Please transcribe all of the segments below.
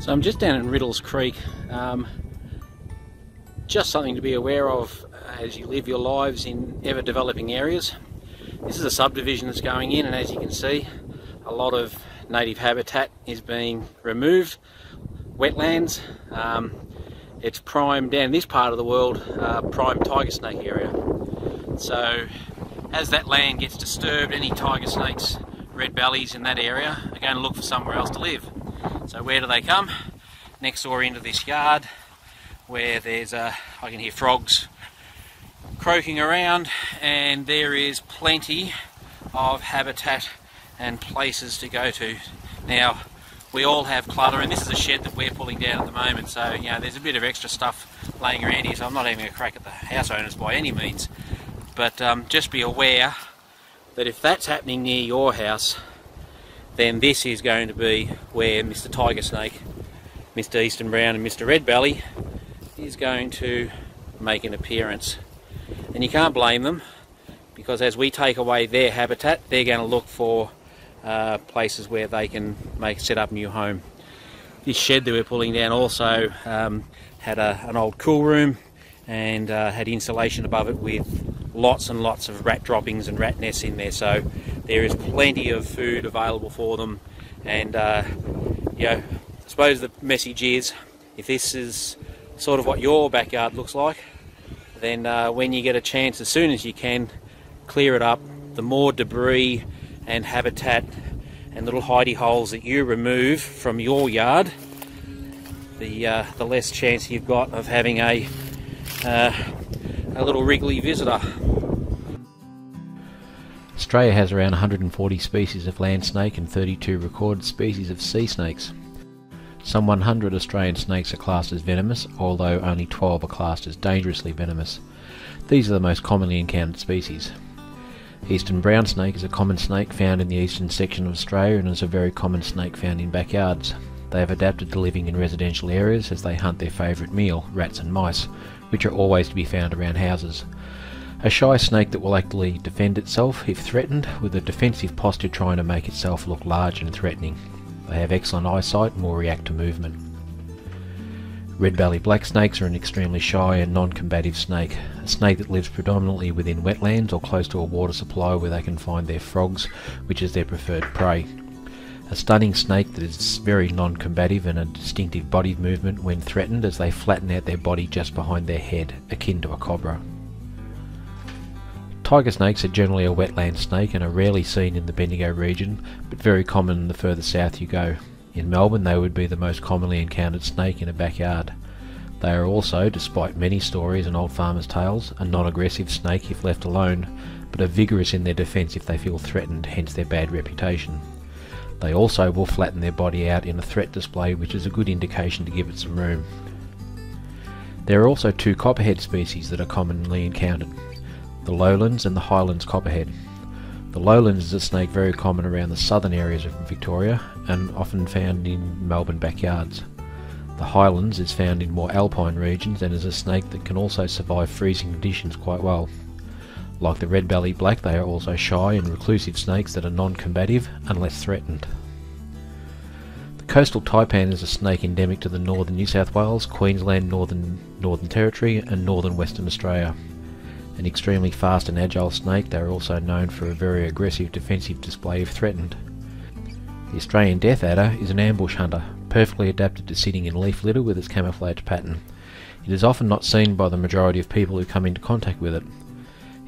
So I'm just down in Riddells Creek. Um, just something to be aware of as you live your lives in ever developing areas. This is a subdivision that's going in and as you can see a lot of native habitat is being removed, wetlands. Um, it's prime down this part of the world, uh, prime tiger snake area. So as that land gets disturbed, any tiger snakes, red bellies in that area are going to look for somewhere else to live. So where do they come? Next door into this yard where there's a, I can hear frogs croaking around and there is plenty of habitat and places to go to. Now we all have clutter and this is a shed that we're pulling down at the moment so you know there's a bit of extra stuff laying around here so I'm not having a crack at the house owners by any means but um, just be aware that if that's happening near your house then this is going to be where Mr. Tiger Snake, Mr. Eastern Brown and Mr. Red Belly is going to make an appearance. And you can't blame them because as we take away their habitat, they're going to look for uh, places where they can make set up a new home. This shed that we're pulling down also um, had a, an old cool room and uh, had insulation above it with lots and lots of rat droppings and rat nests in there. So there is plenty of food available for them. And uh, you know, I suppose the message is, if this is sort of what your backyard looks like, then uh, when you get a chance, as soon as you can, clear it up. The more debris and habitat and little hidey holes that you remove from your yard, the uh, the less chance you've got of having a uh, a little wriggly visitor. Australia has around 140 species of land snake and 32 recorded species of sea snakes. Some 100 Australian snakes are classed as venomous, although only 12 are classed as dangerously venomous. These are the most commonly encountered species. Eastern brown snake is a common snake found in the eastern section of Australia and is a very common snake found in backyards. They have adapted to living in residential areas as they hunt their favourite meal, rats and mice, which are always to be found around houses. A shy snake that will actively defend itself if threatened, with a defensive posture trying to make itself look large and threatening. They have excellent eyesight and will react to movement. Red belly black snakes are an extremely shy and non-combative snake, a snake that lives predominantly within wetlands or close to a water supply where they can find their frogs, which is their preferred prey. A stunning snake that is very non-combative and a distinctive body movement when threatened as they flatten out their body just behind their head, akin to a cobra. Tiger snakes are generally a wetland snake and are rarely seen in the Bendigo region, but very common the further south you go. In Melbourne they would be the most commonly encountered snake in a backyard. They are also, despite many stories and old farmers' tales, a non-aggressive snake if left alone, but are vigorous in their defence if they feel threatened, hence their bad reputation. They also will flatten their body out in a threat display which is a good indication to give it some room. There are also two copperhead species that are commonly encountered the lowlands and the highlands copperhead. The lowlands is a snake very common around the southern areas of Victoria and often found in Melbourne backyards. The highlands is found in more alpine regions and is a snake that can also survive freezing conditions quite well. Like the red belly black they are also shy and reclusive snakes that are non-combative unless threatened. The coastal taipan is a snake endemic to the northern New South Wales, Queensland, Northern Northern Territory and northern Western Australia. An extremely fast and agile snake, they are also known for a very aggressive defensive display if threatened. The Australian death adder is an ambush hunter, perfectly adapted to sitting in leaf litter with its camouflage pattern. It is often not seen by the majority of people who come into contact with it.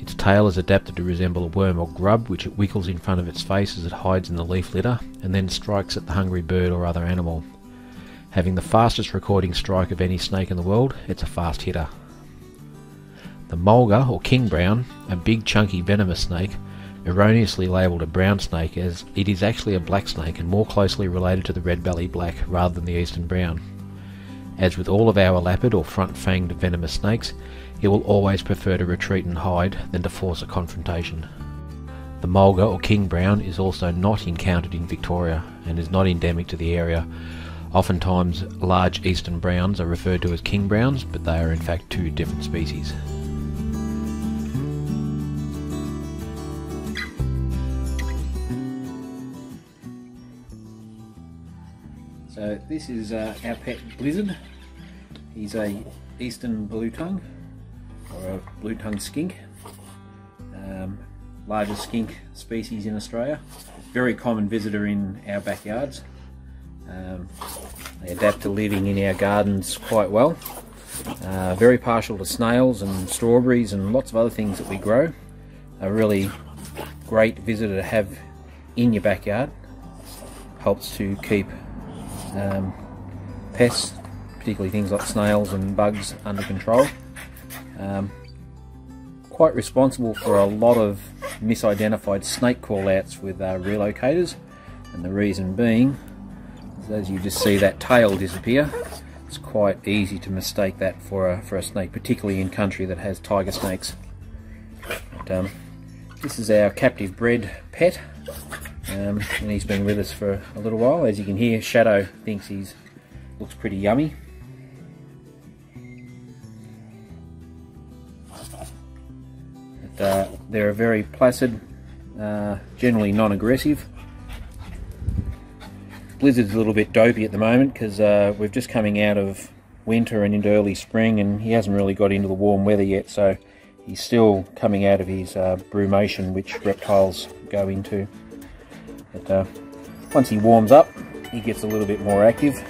Its tail is adapted to resemble a worm or grub which it wiggles in front of its face as it hides in the leaf litter and then strikes at the hungry bird or other animal. Having the fastest recording strike of any snake in the world, it's a fast hitter. The mulga, or king brown, a big chunky venomous snake, erroneously labelled a brown snake as it is actually a black snake and more closely related to the red belly black rather than the eastern brown. As with all of our elapid or front-fanged venomous snakes, it will always prefer to retreat and hide than to force a confrontation. The mulga or king brown is also not encountered in Victoria and is not endemic to the area. Oftentimes large eastern browns are referred to as king browns, but they are in fact two different species. So this is uh, our pet Blizzard. He's a eastern blue tongue or a blue tongue skink. Um, largest skink species in Australia. Very common visitor in our backyards. Um, they adapt to living in our gardens quite well. Uh, very partial to snails and strawberries and lots of other things that we grow. A really great visitor to have in your backyard. Helps to keep um, pests, particularly things like snails and bugs, under control. Um, quite responsible for a lot of misidentified snake callouts with uh, relocators, and the reason being, as you just see that tail disappear, it's quite easy to mistake that for a, for a snake, particularly in country that has tiger snakes. But, um, this is our captive bred pet, um, and he's been with us for a little while. As you can hear, Shadow thinks he's looks pretty yummy. But, uh, they're very placid, uh, generally non-aggressive. Blizzard's a little bit dopey at the moment because uh, we're just coming out of winter and into early spring and he hasn't really got into the warm weather yet so he's still coming out of his uh, brumation which reptiles go into. But uh, once he warms up he gets a little bit more active